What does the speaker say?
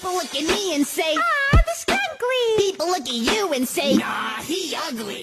People look at me and say, Ah, the skunkly. People look at you and say, Nah, he ugly.